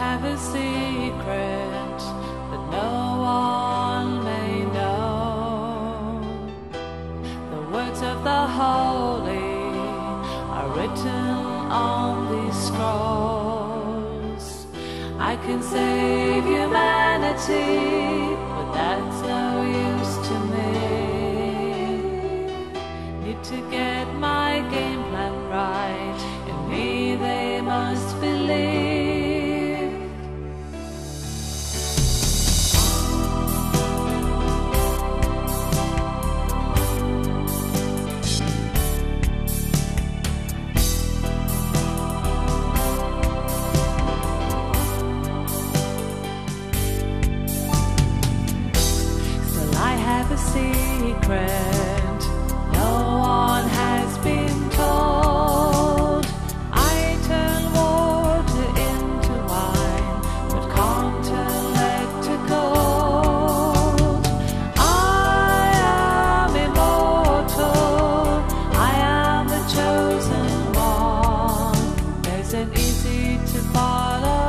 have a secret that no one may know. The words of the holy are written on these scrolls. I can save humanity, but that's no use to me. Need to get my game. no one has been told. I turn water into wine, but can't turn lead to gold. I am immortal, I am the chosen one. There's an easy to follow.